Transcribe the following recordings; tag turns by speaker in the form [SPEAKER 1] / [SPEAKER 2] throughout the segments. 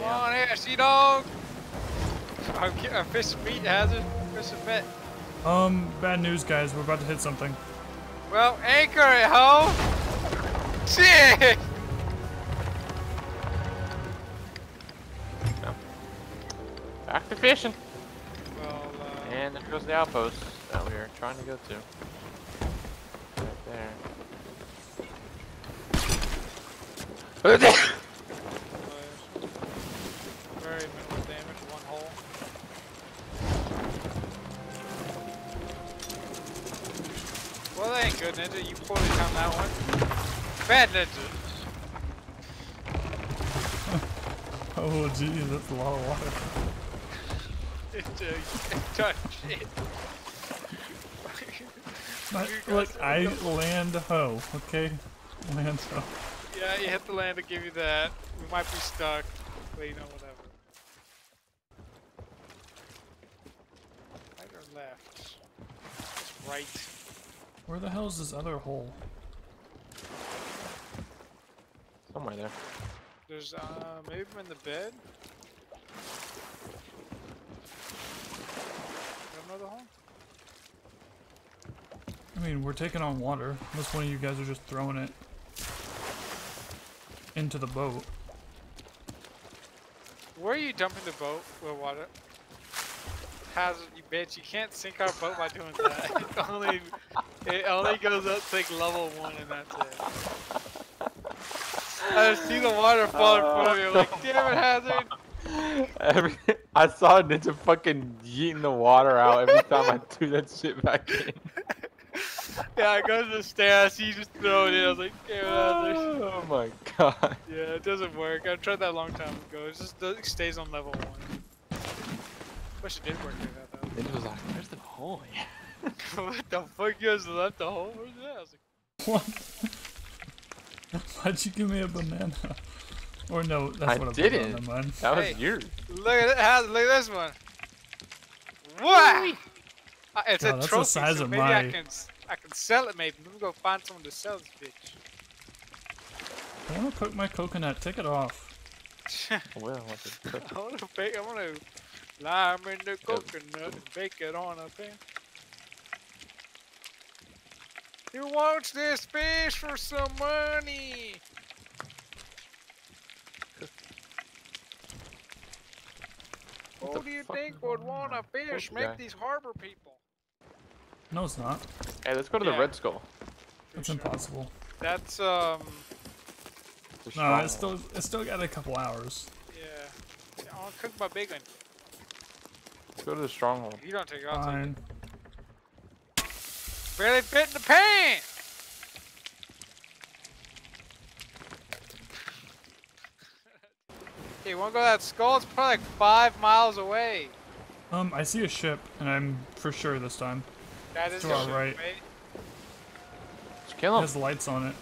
[SPEAKER 1] Come on here, sea dog. I'm, I'm fishing meat hazard. Fishing fit.
[SPEAKER 2] Um, bad news, guys. We're about to hit something.
[SPEAKER 1] Well, anchor it, ho! Shit!
[SPEAKER 3] Back to fishing.
[SPEAKER 1] Well, uh,
[SPEAKER 3] And there goes the outpost that we were trying to go to. Right there.
[SPEAKER 1] Ninja. You poorly on that one. Bad Ninja.
[SPEAKER 2] Oh, geez, that's a lot of water.
[SPEAKER 1] You can't touch it.
[SPEAKER 2] I, look, I land ho, okay? Land ho.
[SPEAKER 1] Yeah, you hit the land to give you that. We might be stuck, but you know, whatever. Right or left? It's right.
[SPEAKER 2] Where the hell is this other hole?
[SPEAKER 3] Somewhere there.
[SPEAKER 1] There's, uh, maybe in the bed? Got Another hole?
[SPEAKER 2] I mean, we're taking on water. Unless one of you guys are just throwing it into the boat.
[SPEAKER 1] Where are you dumping the boat with water? Hazard, you bitch. You can't sink our boat by doing that. it only, it only goes up to like level one and that's it. I see the water fall in front of you. I'm like, damn it, Hazard.
[SPEAKER 3] Every I saw Ninja fucking yeeting the water out every time I threw that shit back in.
[SPEAKER 1] Yeah, I go to the stairs, you just throw it in. I was like, damn it, Hazard.
[SPEAKER 3] Oh my god.
[SPEAKER 1] Yeah, it doesn't work. I tried that a long time ago. It just it stays on level one. Wish it did work like that though.
[SPEAKER 3] Ninja was like, where's the hole
[SPEAKER 1] what the fuck? You guys left the hole? Where's that? I was like,
[SPEAKER 2] What? Why'd you give me a banana? Or no, that's
[SPEAKER 3] I
[SPEAKER 2] what I
[SPEAKER 3] didn't.
[SPEAKER 2] Put on mine.
[SPEAKER 3] That was
[SPEAKER 1] Hey.
[SPEAKER 3] yours.
[SPEAKER 1] Look at it. Hazard, look at this one. What? Uh, it's
[SPEAKER 2] Wow,
[SPEAKER 1] a
[SPEAKER 2] that's the
[SPEAKER 1] trophy,
[SPEAKER 2] size
[SPEAKER 1] so
[SPEAKER 2] of
[SPEAKER 1] maybe I can s- I can sell it. Maybe let me go find someone to sell this bitch.
[SPEAKER 2] I want to cook my coconut. Take it off.
[SPEAKER 3] Well, what's it?
[SPEAKER 1] I want to bake. I want to lime in the coconut and bake it on a pan. Who wants this fish for some money? Who do you think would want a fish? Make
[SPEAKER 3] guy.
[SPEAKER 1] these harbor people.
[SPEAKER 2] No, it's not.
[SPEAKER 3] Hey, let's go to the
[SPEAKER 1] Yeah.
[SPEAKER 3] Red Skull.
[SPEAKER 2] That's
[SPEAKER 1] sure.
[SPEAKER 2] impossible.
[SPEAKER 1] That's um.
[SPEAKER 2] No, it's still it's still got a couple hours.
[SPEAKER 1] Yeah. yeah I want cook my bacon.
[SPEAKER 3] Let's go to the stronghold.
[SPEAKER 1] You don't take it. I'll take
[SPEAKER 2] Fine.
[SPEAKER 1] it. Barely fit in the pan. Hey, wanna go to that skull? It's probably like five miles away.
[SPEAKER 2] Um, I see a ship, and I'm for sure this time.
[SPEAKER 1] That is
[SPEAKER 2] To
[SPEAKER 1] a
[SPEAKER 2] our
[SPEAKER 1] ship,
[SPEAKER 2] right.
[SPEAKER 1] mate.
[SPEAKER 3] Just kill him.
[SPEAKER 2] It
[SPEAKER 3] him.
[SPEAKER 2] has lights on it.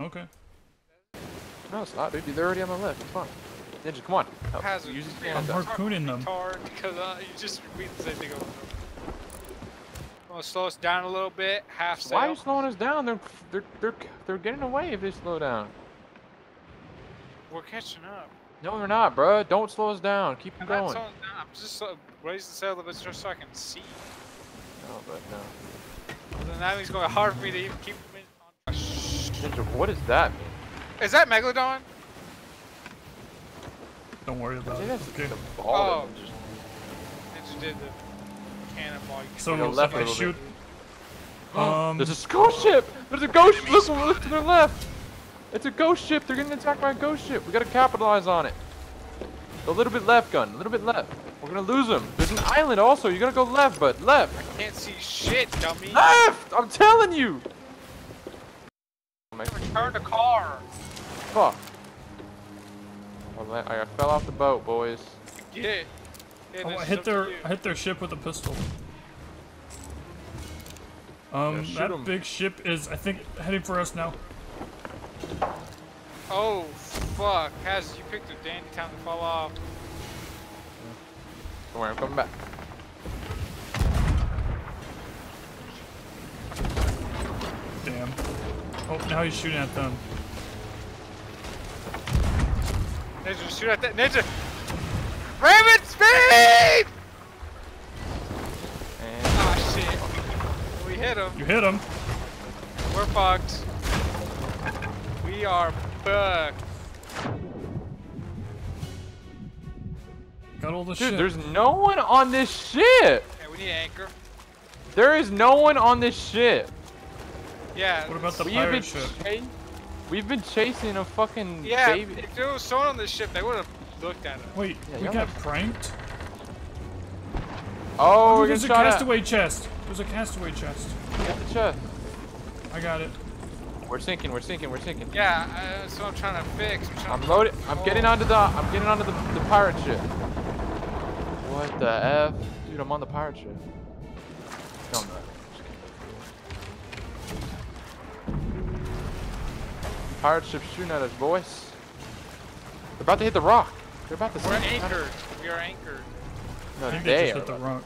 [SPEAKER 2] Okay.
[SPEAKER 3] No, it's not, dude. They're already on the left. It's fine. Ninja, come on. Help.
[SPEAKER 1] Hazard.
[SPEAKER 3] Use his
[SPEAKER 1] Yeah,
[SPEAKER 2] I'm harpooning them.
[SPEAKER 1] Because uh, you just repeat the same thing over and over. Want to slow us down a little bit? Half sail.
[SPEAKER 3] Why are you slowing us down? They're they're they're they're getting away if they slow down.
[SPEAKER 1] We're catching up.
[SPEAKER 3] No, they're not, bro. Don't slow us down. Keep
[SPEAKER 1] I'm
[SPEAKER 3] going.
[SPEAKER 1] slowing down. I'm just uh, raising the sail a bit just so I can see.
[SPEAKER 3] No, but no.
[SPEAKER 1] Then that means it's going to hard for me to even keep them in on.
[SPEAKER 3] Ninja, what does that mean?
[SPEAKER 1] Is that Megalodon?
[SPEAKER 2] Don't worry about it.
[SPEAKER 3] that's
[SPEAKER 2] Okay.
[SPEAKER 3] the ball
[SPEAKER 1] Oh.
[SPEAKER 3] just
[SPEAKER 1] It just did the cannonball. You
[SPEAKER 2] So
[SPEAKER 3] Go
[SPEAKER 2] if
[SPEAKER 3] left a
[SPEAKER 2] I
[SPEAKER 3] little
[SPEAKER 2] shoot, um,
[SPEAKER 3] There's a ghost ship! There's a ghost ship! Look, look to their left! It's a ghost ship, they're getting attacked by a ghost ship. We gotta capitalize on it. A little bit left, gun. A little bit left. We're gonna lose them. There's an island also. You gotta go left, but Left.
[SPEAKER 1] I can't see shit, dummy.
[SPEAKER 3] Left! I'm telling you! My
[SPEAKER 1] Turn the car.
[SPEAKER 3] fuck. I I fell off the boat, boys.
[SPEAKER 1] Get it. Yeah,
[SPEAKER 2] oh, I hit their. I hit their ship with a pistol. Um,
[SPEAKER 3] Yeah, shoot
[SPEAKER 2] that
[SPEAKER 3] 'em.
[SPEAKER 2] big ship is I think heading for us now.
[SPEAKER 1] Oh, fuck. Has you picked a dandy time to fall off.
[SPEAKER 3] Don't worry, I'm coming back.
[SPEAKER 2] Damn. Oh, now he's shooting at them.
[SPEAKER 1] Ninja, shoot at that ninja. Raven, speed!
[SPEAKER 3] And
[SPEAKER 1] Oh shit. We hit him.
[SPEAKER 2] You hit him.
[SPEAKER 1] We're fucked. We are fucked.
[SPEAKER 2] Got all the
[SPEAKER 3] dude,
[SPEAKER 2] shit.
[SPEAKER 3] there's no one on this ship.
[SPEAKER 1] Yeah, we need anchor.
[SPEAKER 3] There is no one on this ship.
[SPEAKER 1] Yeah.
[SPEAKER 2] What about the
[SPEAKER 3] We have been
[SPEAKER 2] pirate ship?
[SPEAKER 3] chas- We've been chasing a fucking
[SPEAKER 1] Yeah,
[SPEAKER 3] baby.
[SPEAKER 1] if there was someone on this ship, they would have looked at it.
[SPEAKER 2] Wait,
[SPEAKER 3] Yeah,
[SPEAKER 2] we got
[SPEAKER 3] are-
[SPEAKER 2] pranked?
[SPEAKER 3] Oh, we're
[SPEAKER 2] there's a
[SPEAKER 3] getting shot at.
[SPEAKER 2] castaway chest. There's a castaway chest.
[SPEAKER 3] Get the chest.
[SPEAKER 2] I got it.
[SPEAKER 3] We're sinking. We're sinking. We're sinking.
[SPEAKER 1] Yeah, uh, that's what I'm trying to fix. I'm, trying
[SPEAKER 3] I'm
[SPEAKER 1] to
[SPEAKER 3] loaded. I'm getting
[SPEAKER 1] Oh.
[SPEAKER 3] onto the. I'm getting onto the, the pirate ship. What the f, dude? I'm on the pirate ship. Pirate ship shooting at us, boys. They're about to hit the rock. They're about to.
[SPEAKER 1] We're
[SPEAKER 3] sink.
[SPEAKER 1] anchored. We are anchored.
[SPEAKER 3] No,
[SPEAKER 2] I think
[SPEAKER 3] they
[SPEAKER 2] they just
[SPEAKER 3] are
[SPEAKER 2] hit the rock.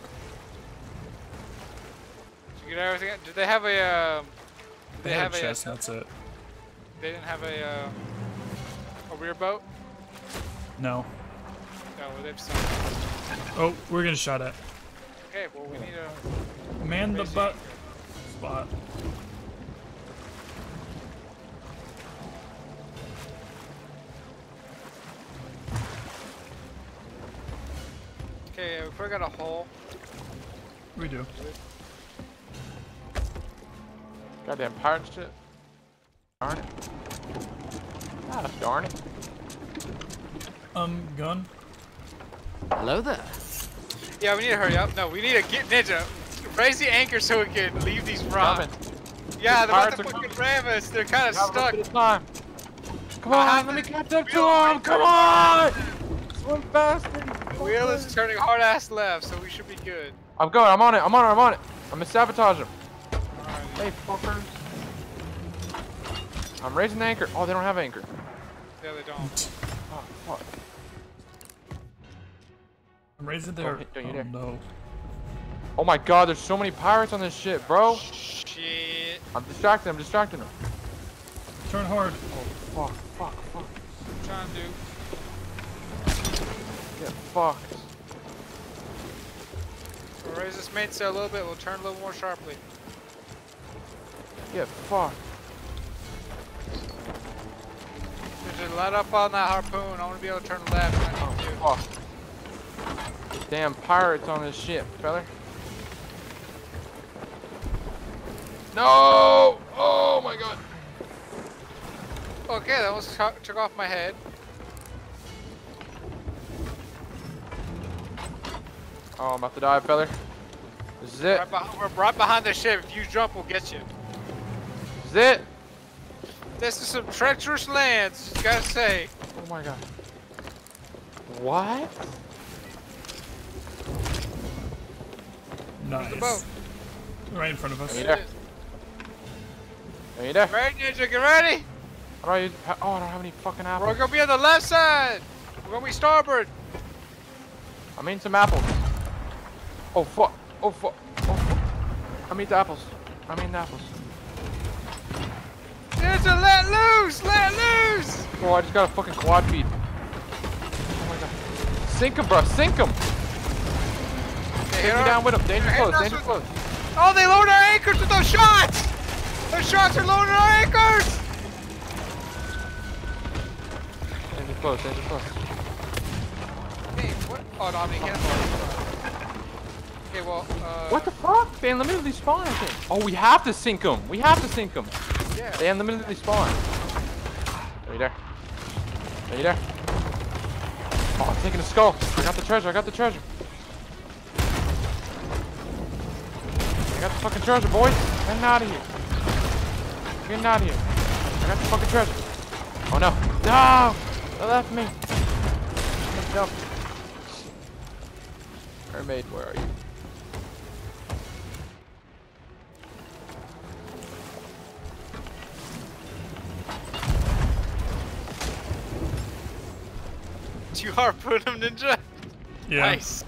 [SPEAKER 1] Did you get everything? Did they have a? Did
[SPEAKER 2] They
[SPEAKER 1] they have
[SPEAKER 2] a
[SPEAKER 1] a?
[SPEAKER 2] that's it.
[SPEAKER 1] They didn't have a. Uh, a rear boat.
[SPEAKER 2] No.
[SPEAKER 1] No, well, they've some.
[SPEAKER 2] Oh, we're getting shot at.
[SPEAKER 1] Okay, well we need a.
[SPEAKER 2] Man the
[SPEAKER 1] the
[SPEAKER 2] butt
[SPEAKER 1] anchor.
[SPEAKER 2] spot.
[SPEAKER 1] Okay, we probably got a hole.
[SPEAKER 2] We do.
[SPEAKER 3] Goddamn pirate ship. Darn it. Ah, darn it.
[SPEAKER 2] Um, gun.
[SPEAKER 4] Hello there.
[SPEAKER 1] Yeah, we need to hurry up. No, we need to get ninja. Raise the anchor so we can leave these rocks.
[SPEAKER 3] Coming.
[SPEAKER 1] Yeah, they're about to
[SPEAKER 3] are
[SPEAKER 1] fucking ram us. They're kind of stuck.
[SPEAKER 3] little bit of time. Come on,
[SPEAKER 1] have
[SPEAKER 3] let me catch up to
[SPEAKER 1] we are
[SPEAKER 3] him. Come on. Swim faster.
[SPEAKER 1] The wheel is turning hard ass left, so we should be good.
[SPEAKER 3] I'm going. I'm on it. I'm on it. I'm on it. I'm gonna sabotage him.
[SPEAKER 1] Alright.
[SPEAKER 3] Hey, fuckers. I'm raising the anchor. Oh, they don't have anchor.
[SPEAKER 1] Yeah, they don't.
[SPEAKER 3] Oh, fuck.
[SPEAKER 2] I'm raising there.
[SPEAKER 3] hit- don't you
[SPEAKER 2] Oh no.
[SPEAKER 3] Oh my god, there's so many pirates on this ship, bro.
[SPEAKER 1] Shit.
[SPEAKER 3] I'm distracting. I'm distracting them.
[SPEAKER 2] Turn hard.
[SPEAKER 3] Oh, fuck, fuck, fuck.
[SPEAKER 1] I'm trying to do.
[SPEAKER 3] Get fucked.
[SPEAKER 1] We'll raise this mainsail a little bit. We'll turn a little more sharply.
[SPEAKER 3] Get fucked.
[SPEAKER 1] Just let up on that harpoon. I want to be able to turn left. when I need oh, to.
[SPEAKER 3] Fuck. Damn pirates on this ship, fella. No! Oh my god.
[SPEAKER 1] Okay, that was took off my head.
[SPEAKER 3] Oh, I'm about to die, fella. This is it.
[SPEAKER 1] Right behind, we're right behind the ship. If you jump, we'll get you.
[SPEAKER 3] This is it.
[SPEAKER 1] This is some treacherous lands. Just gotta say.
[SPEAKER 3] Oh my god. What?
[SPEAKER 2] Nice.
[SPEAKER 1] boat.
[SPEAKER 2] Right in front of us.
[SPEAKER 3] Are you there? Are you there?
[SPEAKER 1] Ready, Ninja? Get ready.
[SPEAKER 3] How do I use, oh, I don't have any fucking apples.
[SPEAKER 1] We're gonna be on the left side. We're gonna be starboard.
[SPEAKER 3] I mean some apples. Oh fuck. Oh fuck. Oh fuck. I mean the apples. I mean the apples.
[SPEAKER 1] Ninja, let loose! Let loose!
[SPEAKER 3] Oh, I just got a fucking quad feed. Oh my god. Sink him, bro. Sink him. Take me down with him. Danger close. Danger
[SPEAKER 1] with-
[SPEAKER 3] close.
[SPEAKER 1] Oh, they lowered our anchors with those shots! Those shots are loading our anchors!
[SPEAKER 3] Danger close. Danger close.
[SPEAKER 1] Hey, what? Oh, no, I'm. Okay, well, uh...
[SPEAKER 3] What the fuck? They unlimitedly spawn, I think. Oh, we have to sink them. We have to sink them.
[SPEAKER 1] Yeah.
[SPEAKER 3] They unlimitedly spawn. Are you there? Are you there? Oh, I'm taking the skull. I got the treasure. I got the treasure. I got the fucking treasure, boys. Getting out of here. Getting out of here. I got the fucking treasure. Oh no. No! They left me. Jump. Mermaid, where are you?
[SPEAKER 1] Do you harpoon him, Ninja?
[SPEAKER 2] Yeah.
[SPEAKER 1] Nice.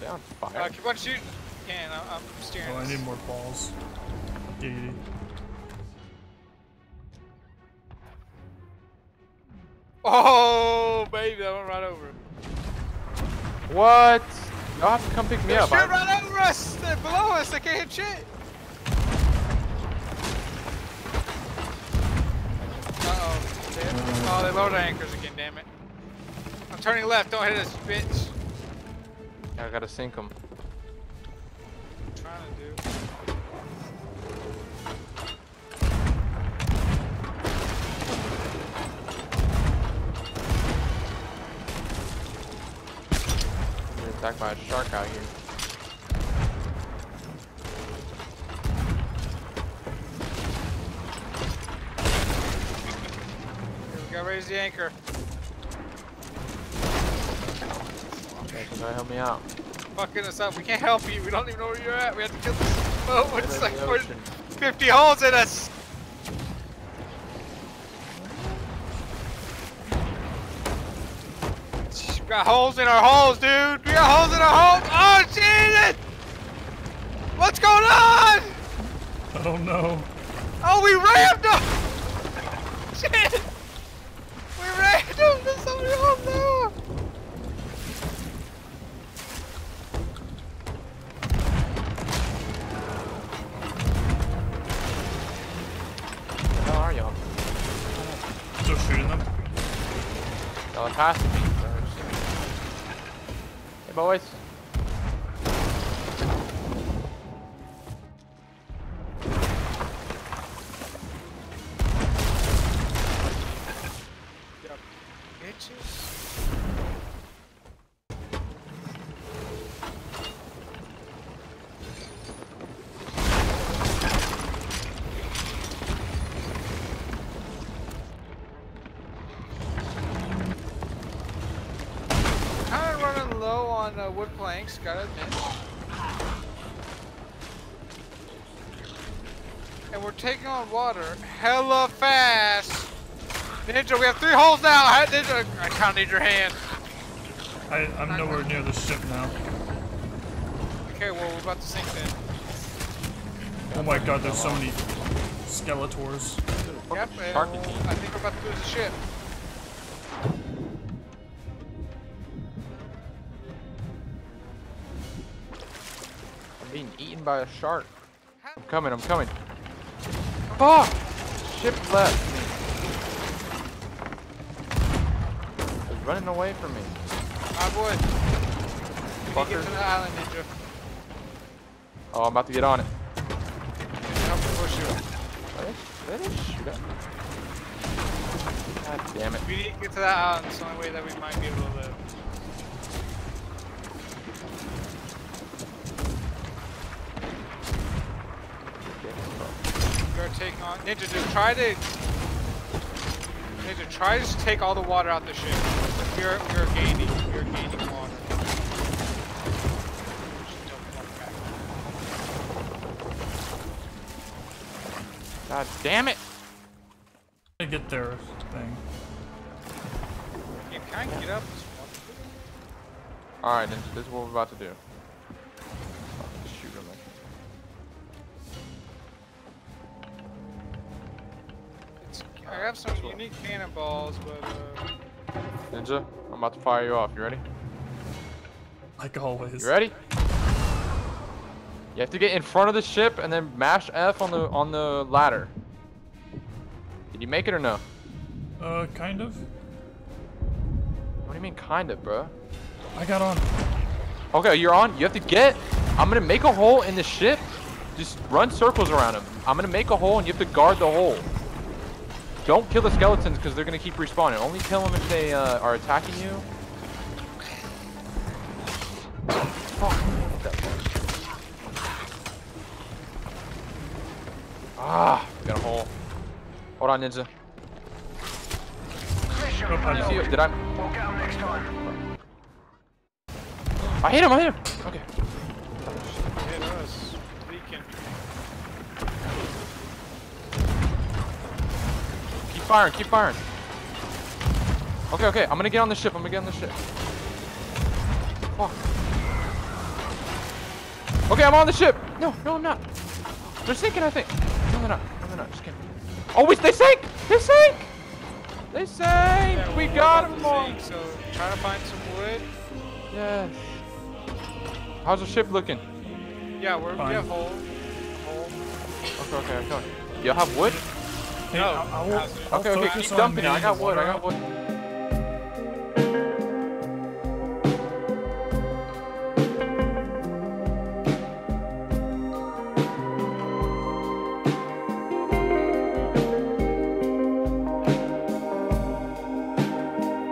[SPEAKER 3] They on
[SPEAKER 1] Uh,
[SPEAKER 3] fire.
[SPEAKER 1] keep on shooting. Yeah, no, I'm steering
[SPEAKER 2] Oh, I need more balls. Giggity.
[SPEAKER 1] Oh, baby, that went right over.
[SPEAKER 3] What? Y'all have to come pick me
[SPEAKER 1] They're
[SPEAKER 3] up.
[SPEAKER 1] straight
[SPEAKER 3] I'm-
[SPEAKER 1] right over us. They're below us. They can't hit shit. Uh oh. Oh, they lowered anchors again. I'm turning left. Don't hit us, bitch.
[SPEAKER 3] I gotta sink them.
[SPEAKER 1] trying to do.
[SPEAKER 3] Get attacked by a shark out here.
[SPEAKER 1] Here, we gotta raise the anchor.
[SPEAKER 3] Okay, so help me out.
[SPEAKER 1] Fucking us up. We can't help you. We don't even know where you're at. We have to kill this boat.
[SPEAKER 3] Get
[SPEAKER 1] It's like
[SPEAKER 3] the
[SPEAKER 1] we're
[SPEAKER 3] ocean.
[SPEAKER 1] 50 holes in us. We got holes in our holes, dude. We got holes in our holes. Oh, Jesus! What's going on?
[SPEAKER 2] I don't know.
[SPEAKER 1] Oh, we rammed him! Shit! We rammed him! There's so
[SPEAKER 3] Y'all are. Hey, boys.
[SPEAKER 1] On uh, wood planks, gotta admit. And we're taking on water hella fast. Ninja, we have three holes now. Ha- Ninja, I kind of need your hand.
[SPEAKER 2] I, I'm nowhere near the ship now.
[SPEAKER 1] Okay, well, we're about to sink then.
[SPEAKER 2] Oh my god, there's so many Skeletors.
[SPEAKER 1] Yep, and
[SPEAKER 3] shark.
[SPEAKER 1] I think we're about to lose the ship.
[SPEAKER 3] Being eaten by a shark. I'm coming, I'm coming. Fuck! Ship left me. It's running away from me.
[SPEAKER 1] I boy. We need to get to the island, Ninja.
[SPEAKER 3] Oh, I'm about to get on it.
[SPEAKER 1] Help me push you.
[SPEAKER 3] Let it shoot up. God damn it.
[SPEAKER 1] We need to get to that island. It's the only way that we might be able to live. Taking on Ninja. Just try to. Ninja, try to just take all the water out the ship. We are we are gaining. We are gaining water. Just don't walk back.
[SPEAKER 3] God damn it!
[SPEAKER 2] I get their thing.
[SPEAKER 1] You can I get up this?
[SPEAKER 3] Alright, then this is what we're about to do.
[SPEAKER 1] Have some unique cannonballs, but uh,
[SPEAKER 3] Ninja, I'm about to fire you off. You ready?
[SPEAKER 2] Like always.
[SPEAKER 3] You ready? You have to get in front of the ship and then mash F on the on the ladder. Did you make it or no?
[SPEAKER 2] Uh, kind of.
[SPEAKER 3] What do you mean kind of, bro?
[SPEAKER 2] I got on.
[SPEAKER 3] Okay, you're on. You have to get. I'm gonna make a hole in the ship. Just run circles around him. I'm gonna make a hole and you have to guard the hole. Don't kill the skeletons because they're gonna keep respawning. Only kill them if they uh, are attacking you. Ah, we got a hole. Hold on, Ninja.
[SPEAKER 2] I
[SPEAKER 3] You see it? Did I? I hit him. I hit him. Okay. firing, keep firing. Okay, okay, I'm gonna get on the ship, I'm gonna get on the ship. Fuck. Okay, I'm on the ship! No, no, I'm not. They're sinking, I think. No, they're not. No, they're not. Just kidding. Oh, wait, they sank! They sank! They sank!
[SPEAKER 1] Yeah,
[SPEAKER 3] well,
[SPEAKER 1] we
[SPEAKER 3] got them all!
[SPEAKER 1] Sink, so try to find some wood.
[SPEAKER 3] Yes. How's the ship looking?
[SPEAKER 1] Yeah, we're,
[SPEAKER 2] Fine.
[SPEAKER 1] we have hole. hole.
[SPEAKER 3] Okay, okay, I'm coming. You have wood?
[SPEAKER 1] Okay.
[SPEAKER 2] I'll,
[SPEAKER 3] okay, okay, keep dumping it. I got wood, I got wood.